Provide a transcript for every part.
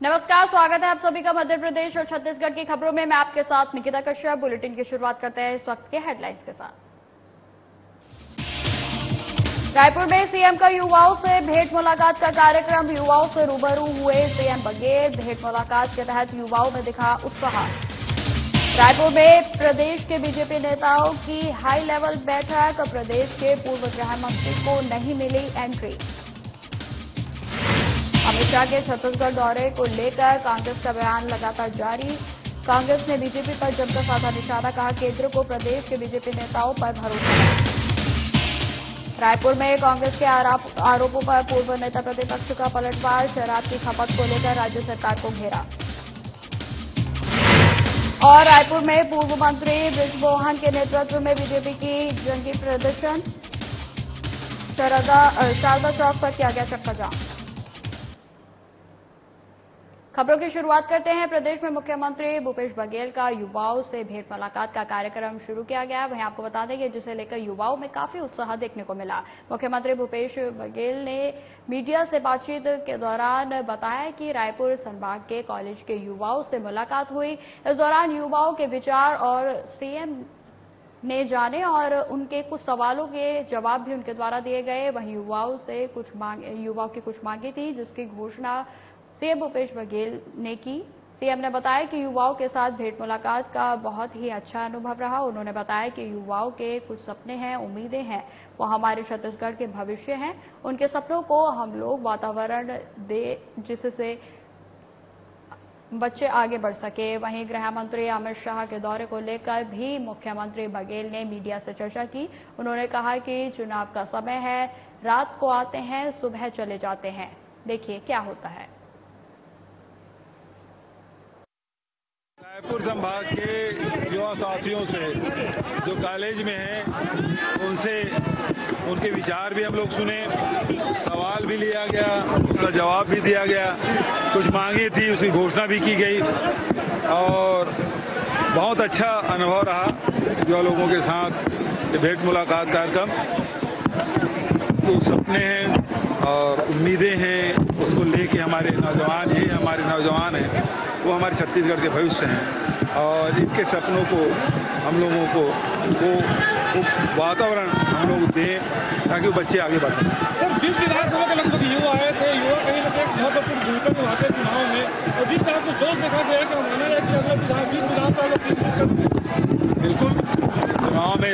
नमस्कार, स्वागत है आप सभी का मध्य प्रदेश और छत्तीसगढ़ की खबरों में। मैं आपके साथ निकिता कश्यप। बुलेटिन की शुरुआत करते हैं इस वक्त के हेडलाइंस के साथ। रायपुर में सीएम का युवाओं से भेंट मुलाकात का कार्यक्रम। युवाओं से रूबरू हुए सीएम बघेल। भेंट मुलाकात के तहत युवाओं में दिखा उत्साह। रायपुर में प्रदेश के बीजेपी नेताओं की हाई लेवल बैठक। प्रदेश के पूर्व गृह मंत्री को नहीं मिली एंट्री अमित शाह के छत्तीसगढ़ दौरे को लेकर कांग्रेस का बयान लगातार जारी। कांग्रेस ने बीजेपी पर जमकर साधा निशाना कहा, केंद्र को प्रदेश के बीजेपी नेताओं पर भरोसा। रायपुर में कांग्रेस के आरोपों पर पूर्व नेता प्रतिपक्ष का पलटवार, शराब की खपत को लेकर राज्य सरकार को घेरा। और रायपुर में पूर्व मंत्री ब्रिजमोहन के नेतृत्व में बीजेपी की जंगी प्रदर्शन। शारदा चौक पर किया गया चक्काजाम खबरों की शुरुआत करते हैं। प्रदेश में मुख्यमंत्री भूपेश बघेल का युवाओं से भेंट मुलाकात का कार्यक्रम शुरू किया गया। वहीं आपको बता दें कि जिसे लेकर युवाओं में काफ़ी उत्साह देखने को मिला। मुख्यमंत्री भूपेश बघेल ने मीडिया से बातचीत के दौरान बताया कि रायपुर संभाग के कॉलेज के युवाओं से मुलाकात हुई। इस दौरान युवाओं के विचार और सीएम ने जाने और उनके कुछ सवालों के जवाब भी उनके द्वारा दिए गए। वहीं युवाओं से कुछ मांग, युवाओं की कुछ मांगी थी, जिसकी घोषणा सीएम भूपेश बघेल ने की। सीएम ने बताया कि युवाओं के साथ भेंट मुलाकात का बहुत ही अच्छा अनुभव रहा। उन्होंने बताया कि युवाओं के कुछ सपने हैं, उम्मीदें हैं। वो हमारे छत्तीसगढ़ के भविष्य हैं। उनके सपनों को हम लोग वातावरण दे, जिससे बच्चे आगे बढ़ सके। वहीं गृह मंत्री अमित शाह के दौरे को लेकर भी मुख्यमंत्री बघेल ने मीडिया से चर्चा की। उन्होंने कहा कि चुनाव का समय है, रात को आते हैं, सुबह चले जाते हैं। देखिए क्या होता है। रायपुर संभाग के युवा साथियों से जो कॉलेज में हैं, उनसे उनके विचार भी हम लोग सुने, सवाल भी लिया गया उसका जवाब भी दिया गया। कुछ मांगे थी, उसकी घोषणा भी की गई और बहुत अच्छा अनुभव रहा युवा लोगों के साथ भेंट मुलाकात कार्यक्रम। तो सपने हैं और उम्मीदें हैं, उसको लेके हमारे नौजवान ये हमारे नौजवान हैं। वो हमारे छत्तीसगढ़ के भविष्य हैं और इनके सपनों को हम लोगों को वो, वो वातावरण हम लोग दें ताकि वो बच्चे आगे बढ़ सकें सर बीस विधानसभा के लगभग युवा आए थे युवा कहीं ना कहीं महत्वपूर्ण भूमिका निभाते चुनाव में और जिस तरह से जोश देखा गया कि माना है कि अगले विधान बीस विधानसभा बिल्कुल चुनाव में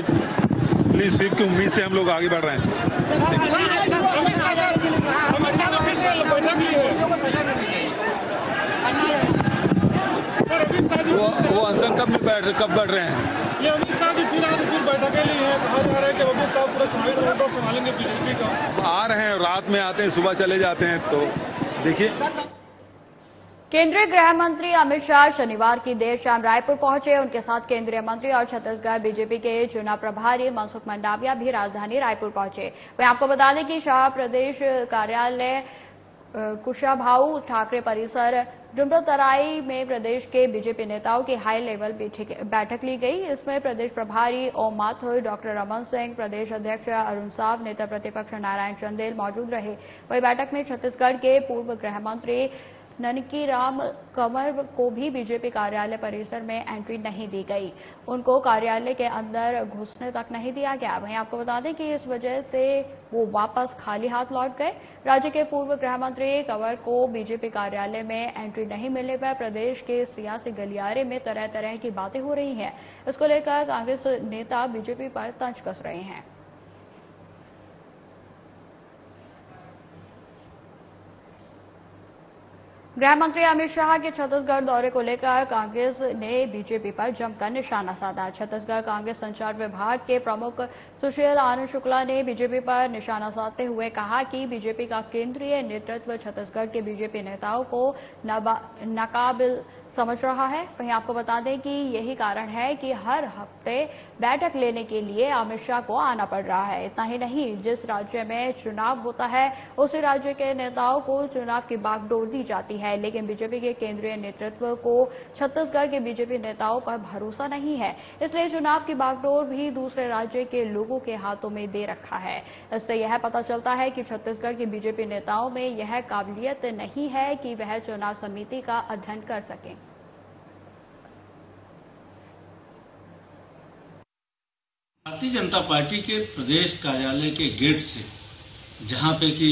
पुलिस सीट की उम्मीद से हम लोग आगे बढ़ रहे हैं है वो वो अनशन कब में बैठ कब बढ़ रहे हैं? ये अमित शाह जी पूरा अनुकूल बैठकें ली हैं। कहा जा रहा है कि अमित शाह पूरा संविधान होगा संभालेंगे बीजेपी का। आ रहे हैं रात में आते हैं सुबह चले जाते हैं तो देखिए। केंद्रीय गृह मंत्री अमित शाह शनिवार की देर शाम रायपुर पहुँचे। उनके साथ केंद्रीय मंत्री और छत्तीसगढ़ बीजेपी के चुनाव प्रभारी मनसुख मंडाविया भी राजधानी रायपुर पहुँचे। वहीं आपको बता दें कि शाह प्रदेश कार्यालय कुशाभाऊ ठाकरे परिसर डुमरोतराई में प्रदेश के बीजेपी नेताओं की हाई लेवल बैठक ली गई। इसमें प्रदेश प्रभारी ओम माथुर, डॉक्टर रमन सिंह, प्रदेश अध्यक्ष अरुण साव, नेता प्रतिपक्ष नारायण चंदेल मौजूद रहे। वहीं बैठक में छत्तीसगढ़ के पूर्व गृह मंत्री ननकी राम कंवर को भी बीजेपी कार्यालय परिसर में एंट्री नहीं दी गई। उनको कार्यालय के अंदर घुसने तक नहीं दिया गया। वहीं आपको बता दें कि इस वजह से वो वापस खाली हाथ लौट गए। राज्य के पूर्व गृह मंत्री कंवर को बीजेपी कार्यालय में एंट्री नहीं मिलने पर प्रदेश के सियासी गलियारे में तरह तरह की बातें हो रही हैं। इसको लेकर कांग्रेस नेता बीजेपी पर तंज कस रहे हैं। गृह मंत्री अमित शाह के छत्तीसगढ़ दौरे को लेकर कांग्रेस ने बीजेपी पर जमकर निशाना साधा। छत्तीसगढ़ कांग्रेस संचार विभाग के प्रमुख सुशील आनंद शुक्ला ने बीजेपी पर निशाना साधते हुए कहा कि बीजेपी का केंद्रीय नेतृत्व छत्तीसगढ़ के बीजेपी नेताओं को नाकाबिल समझ रहा है। वहीं आपको बता दें कि यही कारण है कि हर हफ़्ते बैठक लेने के लिए अमित शाह को आना पड़ रहा है। इतना ही नहीं, जिस राज्य में चुनाव होता है, उसी राज्य के नेताओं को चुनाव की बागडोर दी जाती है। लेकिन बीजेपी के केंद्रीय नेतृत्व को छत्तीसगढ़ के बीजेपी नेताओं पर भरोसा नहीं है। इसलिए चुनाव की बागडोर भी दूसरे राज्य के लोगों के हाथों में दे रखा है। इससे यह पता चलता है कि छत्तीसगढ़ के बीजेपी नेताओं में यह काबिलियत नहीं है कि वह चुनाव समिति का अध्ययन कर सकें। भारतीय जनता पार्टी के प्रदेश कार्यालय के गेट से, जहाँ पे कि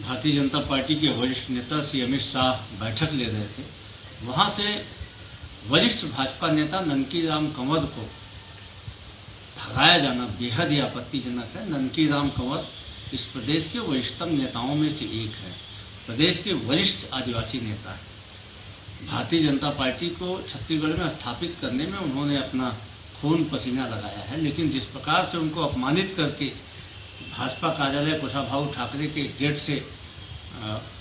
भारतीय जनता पार्टी के वरिष्ठ नेता श्री अमित शाह बैठक ले रहे थे, वहाँ से वरिष्ठ भाजपा नेता ननकी राम कंवर को भगाया जाना बेहद ही आपत्तिजनक है। ननकी राम कंवर इस प्रदेश के वरिष्ठतम नेताओं में से एक है। प्रदेश के वरिष्ठ आदिवासी नेता है। भारतीय जनता पार्टी को छत्तीसगढ़ में स्थापित करने में उन्होंने अपना खून पसीना लगाया है, लेकिन जिस प्रकार से उनको अपमानित करके भाजपा कार्यालय कुशाभाऊ ठाकरे के गेट से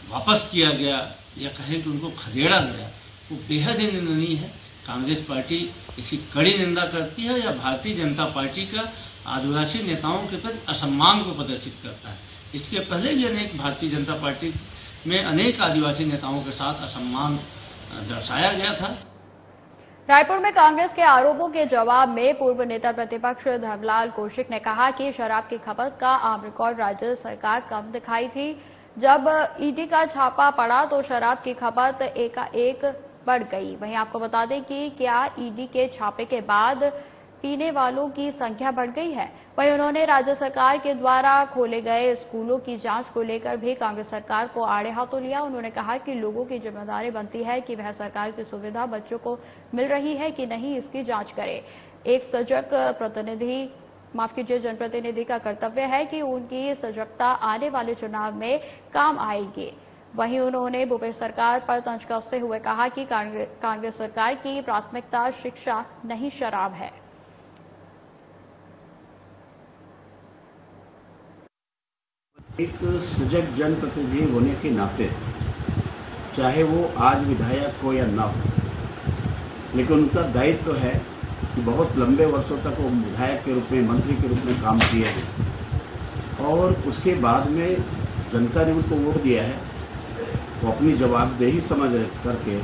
वापस किया गया, या कहें कि उनको खदेड़ा गया, वो बेहद ही निंदनीय है। कांग्रेस पार्टी इसकी कड़ी निंदा करती है, या भारतीय जनता पार्टी का आदिवासी नेताओं के प्रति असम्मान को प्रदर्शित करता है। इसके पहले भी अनेक भारतीय जनता पार्टी में अनेक आदिवासी नेताओं के साथ असम्मान दर्शाया गया था। रायपुर में कांग्रेस के आरोपों के जवाब में पूर्व नेता प्रतिपक्ष धर्मलाल कौशिक ने कहा कि शराब की खपत का आम रिकॉर्ड राज्य सरकार कम दिखाई थी। जब ईडी का छापा पड़ा तो शराब की खपत एकाएक बढ़ गई। वहीं आपको बता दें कि क्या ईडी के छापे के बाद पीने वालों की संख्या बढ़ गई है। वहीं उन्होंने राज्य सरकार के द्वारा खोले गए स्कूलों की जाँच को लेकर भी कांग्रेस सरकार को आड़े हाथों लिया। उन्होंने कहा कि लोगों की ज़िम्मेदारी बनती है कि वह सरकार की सुविधा बच्चों को मिल रही है कि नहीं, इसकी जाँच करे। एक सजग प्रतिनिधि, माफ़ कीजिए, जनप्रतिनिधि का कर्तव्य है कि उनकी सजगता आने वाले चुनाव में काम आएगी। वहीं उन्होंने भूपेश सरकार पर तंज कसते हुए कहा कि कांग्रेस सरकार की प्राथमिकता शिक्षा, नहीं शराब है। एक सजग जनप्रतिनिधि होने के नाते, चाहे वो आज विधायक हो या ना हो, लेकिन उनका दायित्व तो है कि बहुत लंबे वर्षों तक वो विधायक के रूप में, मंत्री के रूप में काम किए हैं। और उसके बाद में जनता ने उनको वोट दिया है, वो अपनी जवाबदेही समझ करके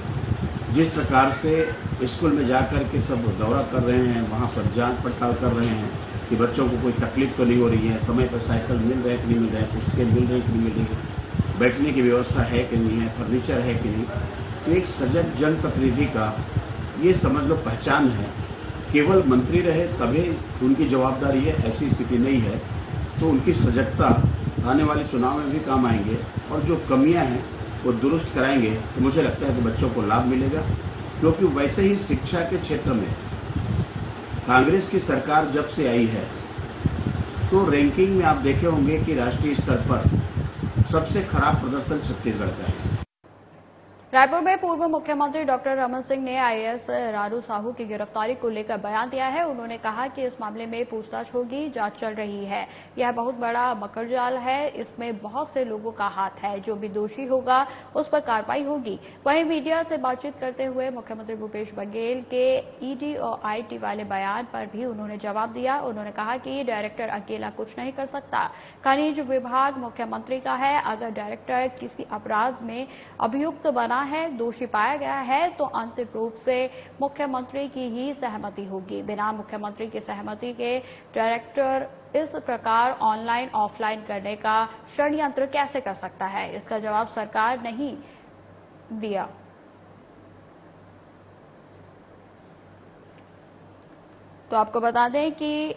जिस प्रकार से स्कूल में जाकर के सब दौरा कर रहे हैं, वहाँ पर जाँच पड़ताल कर रहे हैं कि बच्चों को कोई तकलीफ़ तो नहीं हो रही है, समय पर साइकिल मिल रहे कि नहीं मिल रहे पुस्तकें मिल रही कि नहीं मिल रही बैठने की व्यवस्था है कि नहीं है, फर्नीचर है कि नहीं तो एक सजग जनप्रतिनिधि का ये समझ लो पहचान है। केवल मंत्री रहे तभी उनकी जवाबदारी है, ऐसी स्थिति नहीं है तो उनकी सजगता आने वाले चुनाव में भी काम आएँगे और जो कमियाँ हैं वो दुरुस्त कराएँगे तो मुझे लगता है कि बच्चों को लाभ मिलेगा। क्योंकि वैसे ही शिक्षा के क्षेत्र में कांग्रेस की सरकार जब से आई है तो रैंकिंग में आप देखे होंगे कि राष्ट्रीय स्तर पर सबसे खराब प्रदर्शन छत्तीसगढ़ का है। रायपुर में पूर्व मुख्यमंत्री डॉक्टर रमन सिंह ने आईएएस रारू साहू की गिरफ्तारी को लेकर बयान दिया है। उन्होंने कहा कि इस मामले में पूछताछ होगी, जाँच चल रही है। यह बहुत बड़ा मकरजाल है। इसमें बहुत से लोगों का हाथ है। जो भी दोषी होगा, उस पर कार्रवाई होगी। वहीं मीडिया से बातचीत करते हुए मुख्यमंत्री भूपेश बघेल के ईडी और आईटी वाले बयान पर भी उन्होंने जवाब दिया। उन्होंने कहा कि डायरेक्टर अकेला कुछ नहीं कर सकता। खनिज विभाग मुख्यमंत्री का है। अगर डायरेक्टर किसी अपराध में अभियुक्त बना है, दोषी पाया गया है तो अंतिम रूप से मुख्यमंत्री की ही सहमति होगी। बिना मुख्यमंत्री की सहमति के डायरेक्टर इस प्रकार ऑनलाइन, ऑफलाइन करने का षडयंत्र कैसे कर सकता है? इसका जवाब सरकार नहीं दिया। तो आपको बता दें कि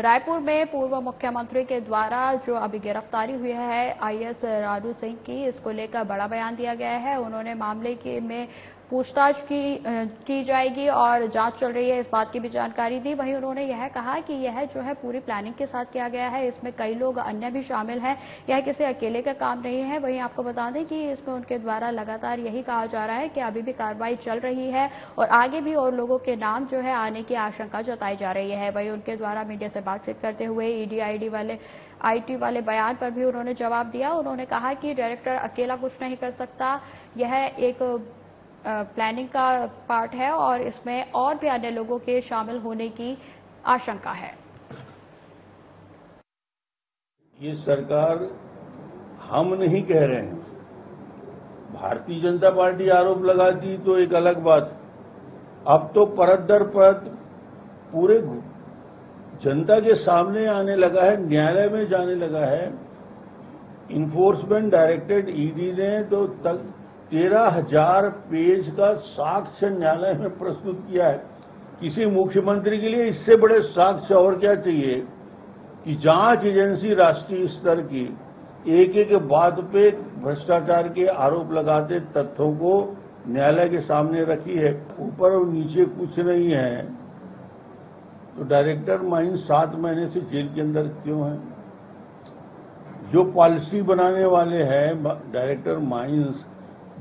रायपुर में पूर्व मुख्यमंत्री के द्वारा जो अभी गिरफ्तारी हुई है आईएस राजू सिंह की, इसको लेकर बड़ा बयान दिया गया है। उन्होंने मामले के में पूछताछ की की जाएगी और जाँच चल रही है, इस बात की भी जानकारी दी। वहीं उन्होंने यह कहा कि यह जो है पूरी प्लानिंग के साथ किया गया है। इसमें कई लोग अन्य भी शामिल हैं। यह किसी अकेले का काम नहीं है। वहीं आपको बता दें कि इसमें उनके द्वारा लगातार यही कहा जा रहा है कि अभी भी कार्रवाई चल रही है और आगे भी और लोगों के नाम जो है आने की आशंका जताई जा रही है। वहीं उनके द्वारा मीडिया से बातचीत करते हुए ईडीआईडी वाले आईटी वाले बयान पर भी उन्होंने जवाब दिया। उन्होंने कहा कि डायरेक्टर अकेला कुछ नहीं कर सकता। यह एक प्लानिंग का पार्ट है और इसमें और भी अन्य लोगों के शामिल होने की आशंका है। ये सरकार हम नहीं कह रहे हैं। भारतीय जनता पार्टी आरोप लगाती तो एक अलग बात। अब तो परत दर परत पूरे जनता के सामने आने लगा है, न्यायालय में जाने लगा है। इन्फोर्समेंट डायरेक्टरेट ईडी ने तो तक तेरह हज़ार पेज का साक्ष्य न्यायालय में प्रस्तुत किया है। किसी मुख्यमंत्री के लिए इससे बड़े साक्ष्य और क्या चाहिए? कि जाँच एजेंसी राष्ट्रीय स्तर की एक एक बात पे भ्रष्टाचार के आरोप लगाते तथ्यों को न्यायालय के सामने रखी है। ऊपर और नीचे कुछ नहीं है। तो डायरेक्टर माइंस सात महीने से जेल के अंदर क्यों है? जो पॉलिसी बनाने वाले हैं, डायरेक्टर माइंस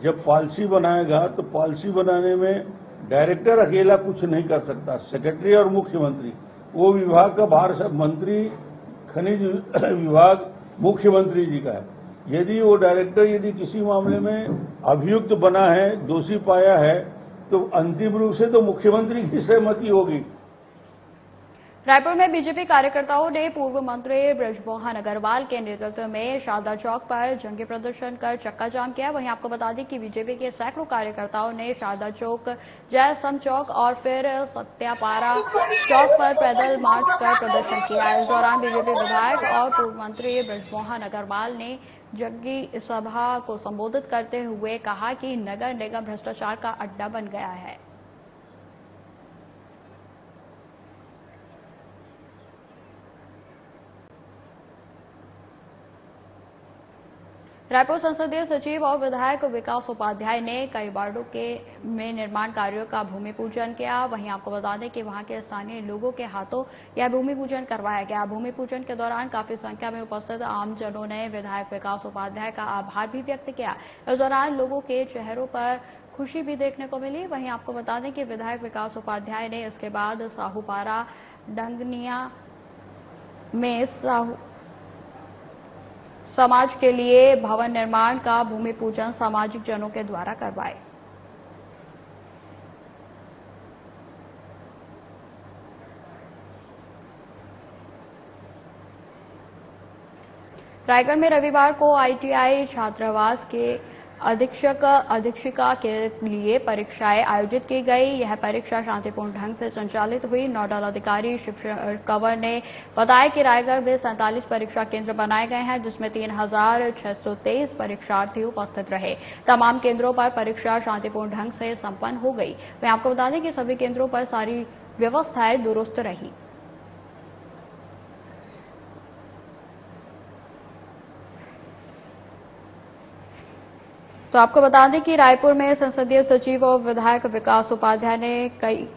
जब पॉलिसी बनाएगा तो पॉलिसी बनाने में डायरेक्टर अकेला कुछ नहीं कर सकता सेक्रेटरी और मुख्यमंत्री। वो विभाग का भार सब मंत्री, खनिज विभाग मुख्यमंत्री जी का है। यदि वो डायरेक्टर यदि किसी मामले में अभियुक्त बना है, दोषी पाया है तो अंतिम रूप से तो मुख्यमंत्री की सहमति होगी। रायपुर में बीजेपी कार्यकर्ताओं ने पूर्व मंत्री ब्रजमोहन अग्रवाल के नेतृत्व में शारदा चौक पर जंगी प्रदर्शन कर चक्का जाम किया। वहीं आपको बता दें कि बीजेपी के सैकड़ों कार्यकर्ताओं ने शारदा चौक जयसम चौक और फिर सत्यापारा चौक पर पैदल मार्च कर प्रदर्शन किया। इस दौरान बीजेपी विधायक और पूर्व मंत्री ब्रजमोहन अग्रवाल ने जंगी सभा को संबोधित करते हुए कहा कि नगर निगम भ्रष्टाचार का अड्डा बन गया है। रायपुर संसदीय सचिव और विधायक विकास उपाध्याय ने कई वार्डो के में निर्माण कार्यों का भूमि पूजन किया। वहीं आपको बता दें कि वहाँ के स्थानीय लोगों के हाथों यह भूमि पूजन करवाया गया। भूमि पूजन के दौरान काफ़ी संख्या में उपस्थित आमजनों ने विधायक विकास उपाध्याय का आभार भी व्यक्त किया। इस दौरान लोगों के चेहरों पर खुशी भी देखने को मिली। वहीं आपको बता दें कि विधायक विकास उपाध्याय ने इसके बाद साहूपारा, डंगनिया में साहू समाज के लिए भवन निर्माण का भूमि पूजन सामाजिक जनों के द्वारा करवाए। रायगढ़ में रविवार को आईटीआई छात्रावास के अधीक्षक, अधीक्षिका के लिए परीक्षाएँ आयोजित की गई। यह परीक्षा शांतिपूर्ण ढंग से संचालित हुई। नोडल अधिकारी शिव कंवर ने बताया कि रायगढ़ में सैंतालीस परीक्षा केंद्र बनाए गए हैं, जिसमें तीन हज़ार छह सौ तेईस परीक्षार्थी उपस्थित रहे। तमाम केंद्रों पर परीक्षा शांतिपूर्ण ढंग से संपन्न हो गई। मैं आपको बता दें कि सभी केंद्रों पर सारी व्यवस्थाएँ दुरुस्त रही। तो आपको बता दें कि रायपुर में संसदीय सचिव और विधायक विकास उपाध्याय ने कई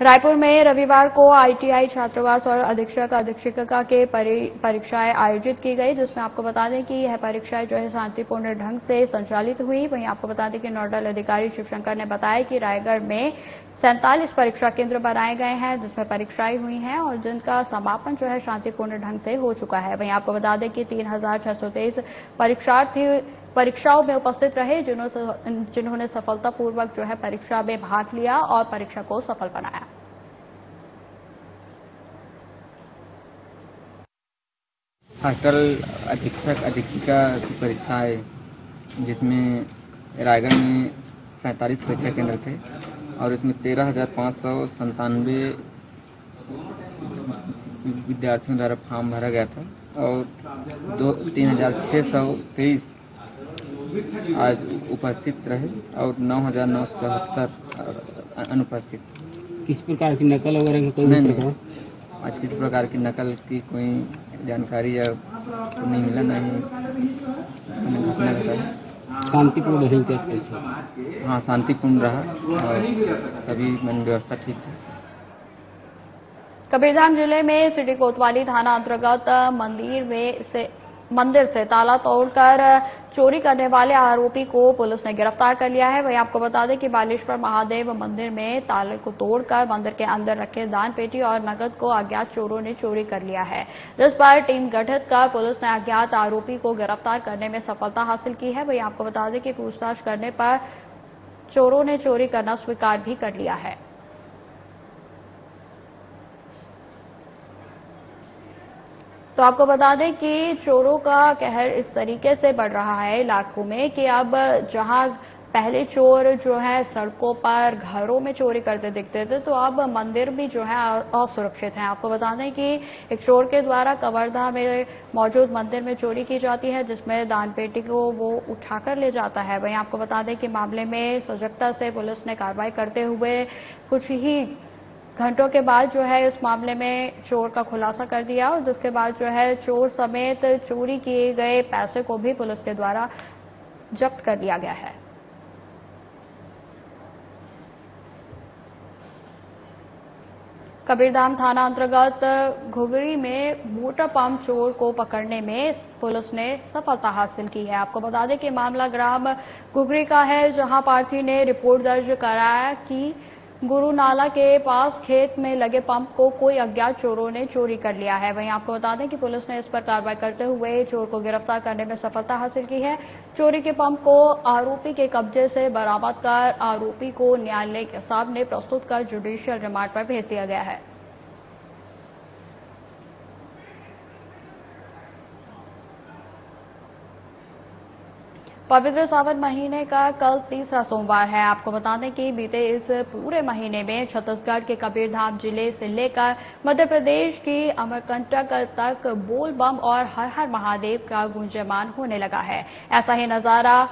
रायपुर में रविवार को आईटीआई छात्रावास और अधीक्षक अधीक्षिका के परीक्षाएँ आयोजित की गई, जिसमें आपको बता दें कि यह परीक्षाएँ जो है शांतिपूर्ण ढंग से संचालित हुई। वहीं आपको बता दें कि नोडल अधिकारी शिवशंकर ने बताया कि रायगढ़ में सैंतालीस परीक्षा केंद्र बनाए गए हैं, जिसमें परीक्षाएँ हुई हैं और जिनका समापन जो है शांतिपूर्ण ढंग से हो चुका है। वहीं आपको बता दें कि तीन हज़ार छह सौ तेईस परीक्षार्थी परीक्षाओं में उपस्थित रहे, जिन्होंने जिन्होंने सफलतापूर्वक जो है परीक्षा में भाग लिया और परीक्षा को सफल बनाया। हाँ अधीक्षक, अधीक्षिका की परीक्षा है, जिसमें रायगढ़ में सैंतालीस परीक्षा केंद्र थे और इसमें तेरह हज़ार पाँच सौ संतानवे विद्यार्थियों द्वारा फॉर्म भरा गया था और दो, तीन हज़ार छः सौ तेईस आज उपस्थित रहे और नौ हज़ार नौ सौ चौहत्तर अनुपस्थित। किस प्रकार की नकल वगैरह की कोई नहीं, नहीं। आज किसी प्रकार की नकल की कोई जानकारी या तो नहीं मिला नहीं। घटना शांतिपूर्ण रही हाँ शांतिपूर्ण रहा और सभी मन व्यवस्था ठीक थी कबीरधाम ज़िले में सिटी कोतवाली थाना अंतर्गत मंदिर में से मंदिर से ताला तोड़कर चोरी करने वाले आरोपी को पुलिस ने गिरफ़्तार कर लिया है। वहीं आपको बता दें कि बालेश्वर महादेव मंदिर में ताले को तोड़कर मंदिर के अंदर रखे दान पेटी और नकद को अज्ञात चोरों ने चोरी कर लिया है। जिस पर टीम गठित कर पुलिस ने अज्ञात आरोपी को गिरफ़्तार करने में सफलता हासिल की है। वहीं आपको बता दें कि पूछताछ करने पर चोरों ने चोरी करना स्वीकार भी कर लिया है। तो आपको बता दें कि चोरों का कहर इस तरीके से बढ़ रहा है इलाकों में कि अब जहाँ पहले चोर जो है सड़कों पर घरों में चोरी करते दिखते थे तो अब मंदिर भी जो है असुरक्षित है। आपको बता दें कि एक चोर के द्वारा कवर्धा में मौजूद मंदिर में चोरी की जाती है, जिसमें दान पेटी को वो उठाकर ले जाता है। वहीं आपको बता दें कि मामले में सजगता से पुलिस ने कार्रवाई करते हुए कुछ ही घंटों के बाद जो है इस मामले में चोर का खुलासा कर दिया और जिसके बाद जो है चोर समेत चोरी किए गए पैसे को भी पुलिस के द्वारा जब्त कर लिया गया है। कबीरधाम थाना अंतर्गत घुगरी में मोटर पंप चोर को पकड़ने में पुलिस ने सफलता हासिल की है। आपको बता दें कि मामला ग्राम घुगरी का है, जहाँ पार्थी ने रिपोर्ट दर्ज कराया कि गुरु नाला के पास खेत में लगे पंप को कोई अज्ञात चोरों ने चोरी कर लिया है। वहीं आपको बता दें कि पुलिस ने इस पर कार्रवाई करते हुए चोर को गिरफ़्तार करने में सफलता हासिल की है। चोरी के पंप को आरोपी के कब्जे से बरामद कर आरोपी को न्यायालय के सामने प्रस्तुत कर जुडिशियल रिमांड पर भेज दिया गया है। पवित्र सावन महीने का कल तीसरा सोमवार है। आपको बता दें कि बीते इस पूरे महीने में छत्तीसगढ़ के कबीरधाम ज़िले से लेकर मध्य प्रदेश की अमरकंटक तक बोलबम और हर हर महादेव का गुंजमान होने लगा है। ऐसा ही नज़ारा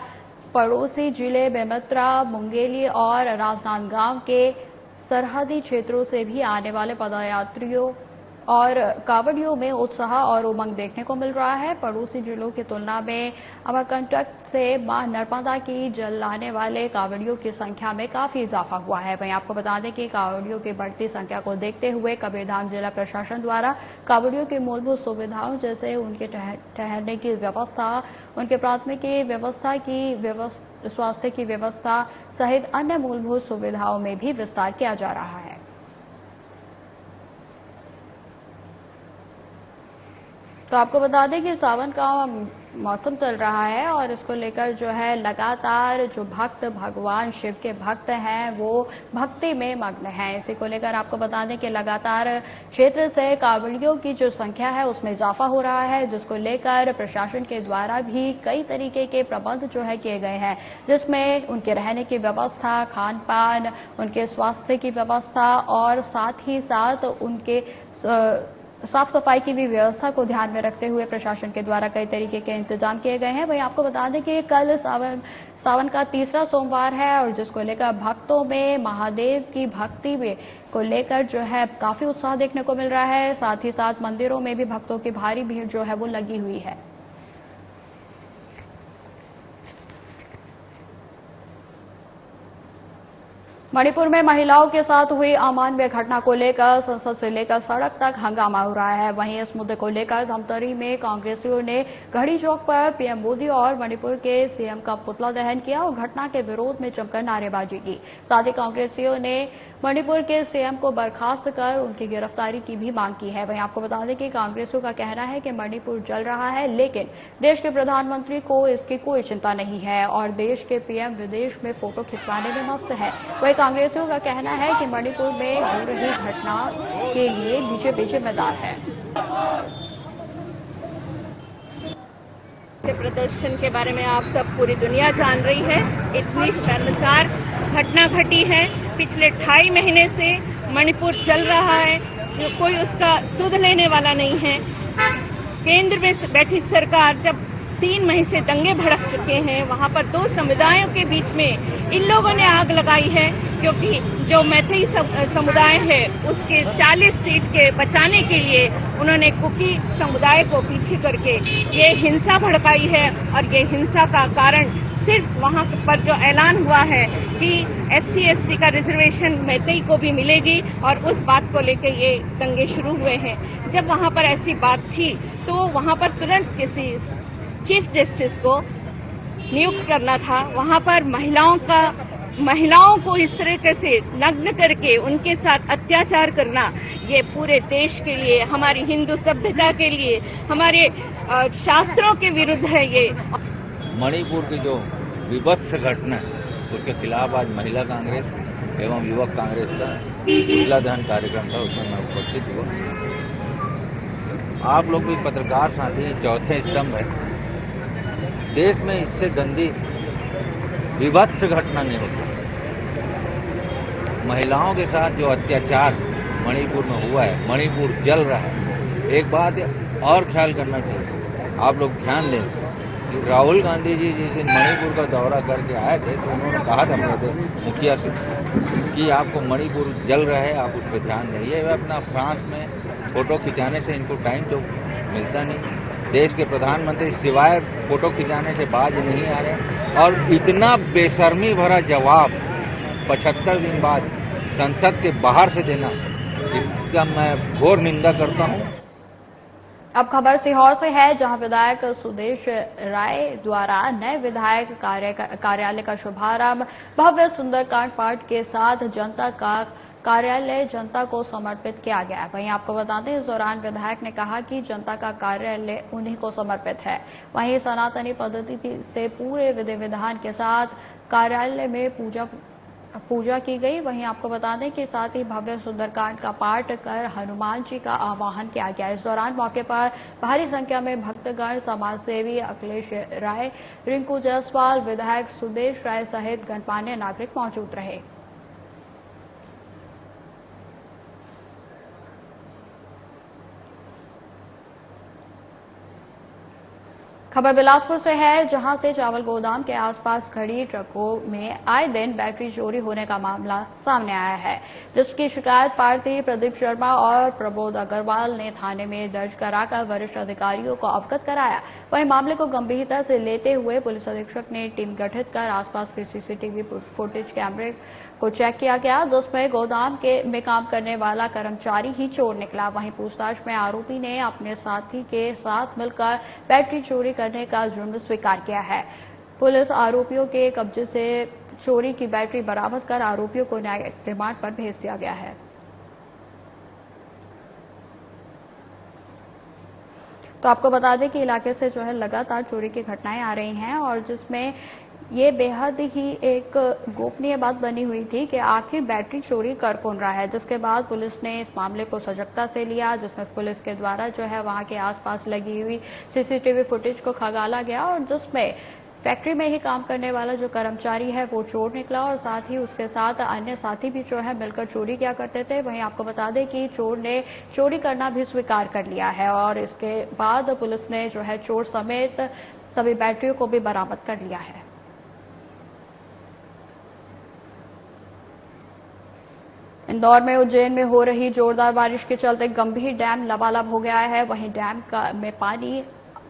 पड़ोसी ज़िले बेमत्रा, मुंगेली और राजनांदगांव के सरहदी क्षेत्रों से भी आने वाले पदयात्रियों और कावड़ियों में उत्साह और उमंग देखने को मिल रहा है। पड़ोसी जिलों की तुलना में अमरकंटक से माँ नर्मदा की जल लाने वाले कावड़ियों की संख्या में काफ़ी इजाफा हुआ है। वहीं आपको बता दें कि कावड़ियों की बढ़ती संख्या को देखते हुए कबीरधाम जिला प्रशासन द्वारा कावड़ियों की मूलभूत सुविधाओं जैसे उनके ठहरने की व्यवस्था, उनके प्राथमिक व्यवस्था की स्वास्थ्य की व्यवस्था सहित अन्य मूलभूत सुविधाओं में भी विस्तार किया जा रहा है। तो आपको बता दें कि सावन का मौसम चल रहा है और इसको लेकर जो है लगातार जो भक्त भगवान शिव के भक्त हैं, वो भक्ति में मग्न हैं। इसी को लेकर आपको बता दें कि लगातार क्षेत्र से कावड़ियों की जो संख्या है, उसमें इजाफा हो रहा है, जिसको लेकर प्रशासन के द्वारा भी कई तरीके के प्रबंध जो है किए गए हैं, जिसमें उनके रहने की व्यवस्था खान पान उनके स्वास्थ्य की व्यवस्था और साथ ही साथ उनके साफ़ सफ़ाई की भी व्यवस्था को ध्यान में रखते हुए प्रशासन के द्वारा कई तरीके के इंतज़ाम किए गए हैं। वहीं आपको बता दें कि कल सावन सावन का तीसरा सोमवार है और जिसको लेकर भक्तों में, महादेव की भक्ति में को लेकर जो है काफ़ी उत्साह देखने को मिल रहा है। साथ ही साथ मंदिरों में भी भक्तों की भारी भीड़ जो है वो लगी हुई है। मणिपुर में महिलाओं के साथ हुई अमानवीय घटना को लेकर संसद से लेकर सड़क तक हंगामा हो रहा है। वहीं इस मुद्दे को लेकर धमतरी में कांग्रेसियों ने घड़ी चौक पर पीएम मोदी और मणिपुर के सीएम का पुतला दहन किया और घटना के विरोध में जमकर नारेबाजी की। साथ ही कांग्रेसियों ने मणिपुर के सीएम को बर्खास्त कर उनकी गिरफ्तारी की भी मांग की है। वहीं आपको बता दें कि कांग्रेसियों का कहना है कि मणिपुर जल रहा है, लेकिन देश के प्रधानमंत्री को इसकी कोई चिंता नहीं है और देश के पीएम विदेश में फ़ोटो खिंचवाने में मस्त है। वहीं कांग्रेसियों का कहना है कि मणिपुर में हो रही घटना के लिए बीजेपी जिम्मेदार है। प्रदर्शन के बारे में आप सब पूरी दुनिया जान रही है। इतनी शर्मसार घटना घटी है। पिछले ढाई महीने से मणिपुर चल रहा है। कोई उसका सुध लेने वाला नहीं है। केंद्र में बैठी सरकार जब तीन महीने से दंगे भड़क चुके हैं। वहाँ पर दो समुदायों के बीच में इन लोगों ने आग लगाई है, क्योंकि जो मैथिली समुदाय है, उसके 40 सीट के बचाने के लिए उन्होंने कुकी समुदाय को पीछे करके ये हिंसा भड़काई है और ये हिंसा का कारण सिर्फ़ वहाँ पर जो ऐलान हुआ है कि एससी एसटी का रिजर्वेशन मैत्री को भी मिलेगी और उस बात को लेकर ये दंगे शुरू हुए हैं। जब वहाँ पर ऐसी बात थी तो वहाँ पर तुरंत किसी चीफ जस्टिस को नियुक्त करना था। वहाँ पर महिलाओं का, महिलाओं को इस तरीके से नग्न करके उनके साथ अत्याचार करना, ये पूरे देश के लिए, हमारी हिंदू सभ्यता के लिए, हमारे शास्त्रों के विरुद्ध है ये। मणिपुर की जो विभत्स घटना है, उसके खिलाफ आज महिला कांग्रेस एवं युवक कांग्रेस का जिला दहन कार्यक्रम था, उसमें मैं उपस्थित हुआ। आप लोग भी पत्रकार साथी चौथे स्तंभ है। देश में इससे गंदी विभत्स घटना नहीं होती। महिलाओं के साथ जो अत्याचार मणिपुर में हुआ है, मणिपुर जल रहा है, एक बात और ख्याल करना चाहिए। आप लोग ध्यान दें कि राहुल गांधी जी जिस दिन मणिपुर का दौरा करके आए थे तो उन्होंने कहा था मेरे मुखिया से कि आपको मणिपुर जल रहा है, आप उस पर ध्यान दें। ये अपना फ्रांस में फ़ोटो खिंचाने से इनको टाइम तो मिलता नहीं। देश के प्रधानमंत्री सिवाय फ़ोटो खिंचाने से बाज नहीं आ रहे और इतना बेशर्मी भरा जवाब पचहत्तर दिन बाद संसद के बाहर से देना, इसका मैं घोर निंदा करता हूँ। अब खबर सीहोर से है, जहाँ विधायक सुदेश राय द्वारा नए विधायक कार्यालय का शुभारंभ भव्य सुंदरकांड पाठ के साथ जनता का कार्यालय जनता को समर्पित किया गया है। वहीं आपको बता दें इस दौरान विधायक ने कहा कि जनता का कार्यालय उन्हीं को समर्पित है। वहीं सनातनी पद्धति से पूरे विधि विधान के साथ कार्यालय में पूजा पूजा की गई। वहीं आपको बता दें कि साथ ही भव्य सुंदरकांड का पाठ कर हनुमान जी का आवाहन किया गया इस दौरान मौके पर भारी संख्या में भक्तगण, समाजसेवी अखिलेश राय, रिंकू जायसवाल, विधायक सुदेश राय सहित गणमान्य नागरिक मौजूद रहे। खबर बिलासपुर से है, जहाँ से चावल गोदाम के आसपास खड़ी ट्रकों में आए दिन बैटरी चोरी होने का मामला सामने आया है। जिसकी शिकायत पार्थी प्रदीप शर्मा और प्रबोध अग्रवाल ने थाने में दर्ज कराकर वरिष्ठ अधिकारियों को अवगत कराया। वहीं मामले को गंभीरता से लेते हुए पुलिस अधीक्षक ने टीम गठित कर आसपास के सीसीटीवी फुटेज कैमरे को चेक किया गया। जिसमें गोदाम के में काम करने वाला कर्मचारी ही चोर निकला। वहीं पूछताछ में आरोपी ने अपने साथी के साथ मिलकर बैटरी चोरी करने का जुर्म स्वीकार किया है। पुलिस आरोपियों के कब्जे से चोरी की बैटरी बरामद कर आरोपियों को न्यायिक रिमांड पर भेज दिया गया है। तो आपको बता दें कि इलाके से जो है लगातार चोरी की घटनाएँ आ रही हैं और जिसमें ये बेहद ही एक गोपनीय बात बनी हुई थी कि आखिर बैटरी चोरी कर कौन रहा है? जिसके बाद पुलिस ने इस मामले को सजगता से लिया, जिसमें पुलिस के द्वारा जो है वहाँ के आसपास लगी हुई सीसीटीवी फुटेज को खगाला गया और जिसमें फैक्ट्री में ही काम करने वाला जो कर्मचारी है, वो चोर निकला और साथ ही उसके साथ अन्य साथी भी जो है मिलकर चोरी किया करते थे। वहीं आपको बता दें कि चोर ने चोरी करना भी स्वीकार कर लिया है और इसके बाद पुलिस ने जो है चोर समेत सभी बैटरियों को भी बरामद कर लिया है। इंदौर में उज्जैन में हो रही जोरदार बारिश के चलते गंभीर डैम लबालब हो गया है। वहीं डैम का, में पानी,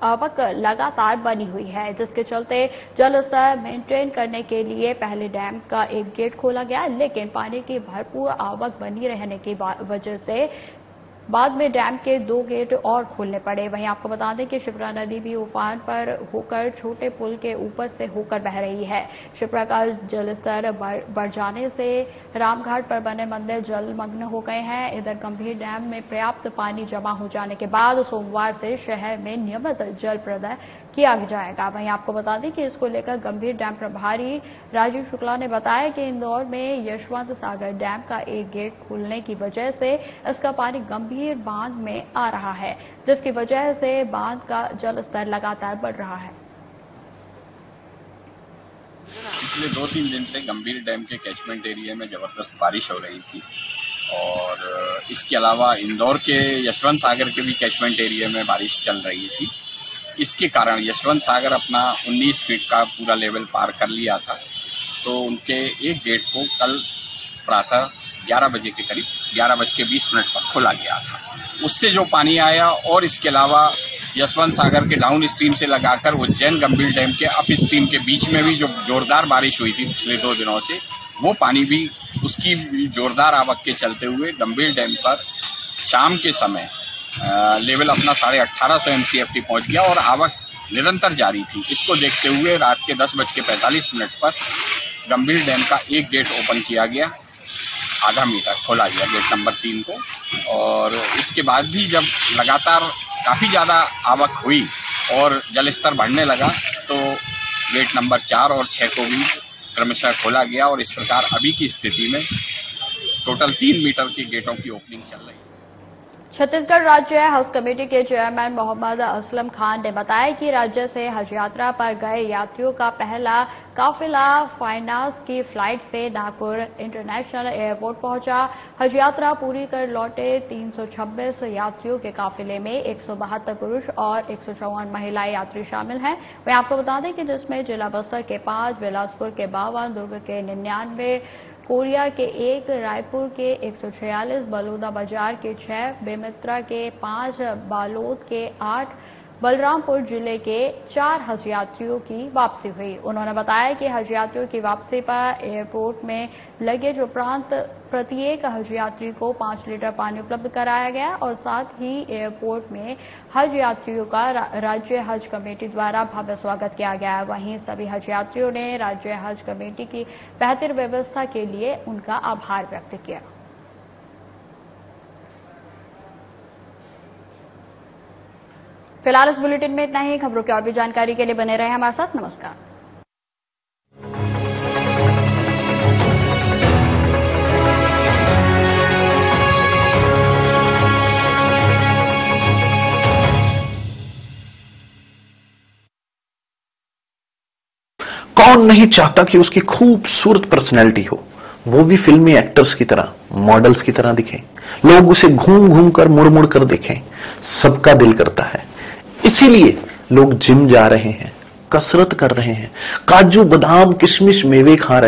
आवक लगातार बनी हुई है, जिसके चलते जल स्तर मेंटेन करने के लिए पहले डैम का एक गेट खोला गया, लेकिन पानी की भरपूर आवक बनी रहने की वजह से बाद में डैम के दो गेट और खोलने पड़े। वहीं आपको बता दें कि शिप्रा नदी भी उफान पर होकर छोटे पुल के ऊपर से होकर बह रही है। शिप्रा का जलस्तर बढ़ जाने से रामघाट पर बने मंदिर जलमग्न हो गए हैं। इधर गंभीर डैम में पर्याप्त पानी जमा हो जाने के बाद सोमवार से शहर में नियमित जल प्रदाय किया जाएगा। वहीं आपको बता दें कि इसको लेकर गंभीर डैम प्रभारी राजीव शुक्ला ने बताया कि इंदौर में यशवंत सागर डैम का एक गेट खुलने की वजह से इसका पानी गंभीर बाँध में आ रहा है, जिसकी वजह से बाँध का जल स्तर लगातार बढ़ रहा है। पिछले दो तीन दिन से गंभीर डैम के कैचमेंट एरिया में ज़बरदस्त बारिश हो रही थी और इसके अलावा इंदौर के यशवंत सागर के भी कैचमेंट एरिया में बारिश चल रही थी। इसके कारण यशवंत सागर अपना 19 फीट का पूरा लेवल पार कर लिया था। तो उनके एक गेट को कल प्रातः 11 बजे के करीब, ग्यारह बज के बीस मिनट पर खोला गया था। उससे जो पानी आया और इसके अलावा यशवंत सागर के डाउन स्ट्रीम से लगाकर उज्जैन गंभीर डैम के अप स्ट्रीम के बीच में भी जो जोरदार बारिश हुई थी पिछले दो दिनों से, वो पानी भी उसकी जोरदार आवक के चलते हुए गंभीर डैम पर शाम के समय लेवल अपना साढ़े अट्ठारह सौ एमसीएफटी पहुँच गया और आवक निरंतर जारी थी। इसको देखते हुए रात के दस बज के पैंतालीस मिनट पर गंभीर डैम का एक गेट ओपन किया गया। आधा मीटर खोला गया गेट नंबर तीन को। और इसके बाद भी जब लगातार काफ़ी ज़्यादा आवक हुई और जल स्तर बढ़ने लगा तो गेट नंबर चार और छः को भी क्रमशः खोला गया और इस प्रकार अभी की स्थिति में टोटल तीन मीटर के गेटों की ओपनिंग चल रही है। छत्तीसगढ़ राज्य हज कमेटी के चेयरमैन मोहम्मद असलम खान ने बताया कि राज्य से हज यात्रा पर गए यात्रियों का पहला काफिला फाइनांस की फ़्लाइट से नागपुर इंटरनेशनल एयरपोर्ट पहुँचा। हज यात्रा पूरी कर लौटे 326 यात्रियों के काफिले में एक पुरुष और एक महिलाएँ यात्री शामिल हैं। वहीं आपको बता दें कि जिसमें जिला बस्तर के पाँच, बिलासपुर के बावन, दुर्ग के निन्यानवे कोरिया के एक, रायपुर के 146 बलौदा बाज़ार के छह, बेमित्रा के पाँच, बालोद के आठ बलरामपुर ज़िले के चार हज यात्रियों की वापसी हुई। उन्होंने बताया कि हज यात्रियों की वापसी पर एयरपोर्ट में लगेज उपरांत प्रत्येक हज यात्री को पाँच लीटर पानी उपलब्ध कराया गया और साथ ही एयरपोर्ट में हज यात्रियों का राज्य हज कमेटी द्वारा भव्य स्वागत किया गया। वहीं सभी हज यात्रियों ने राज्य हज कमेटी की बेहतर व्यवस्था के लिए उनका आभार व्यक्त किया। फ़िलहाल इस बुलेटिन में इतना ही। खबरों की और भी जानकारी के लिए बने रहे हमारे साथ। नमस्कार। कौन नहीं चाहता कि उसकी खूबसूरत पर्सनैलिटी हो? वो भी फिल्मी एक्टर्स की तरह मॉडल्स की तरह दिखें। लोग उसे घूम घूम कर मुड़ मुड़ कर देखें। सबका दिल करता है। इसीलिए लोग जिम जा रहे हैं, कसरत कर रहे हैं। काजू बादाम किशमिश मेवे खा रहे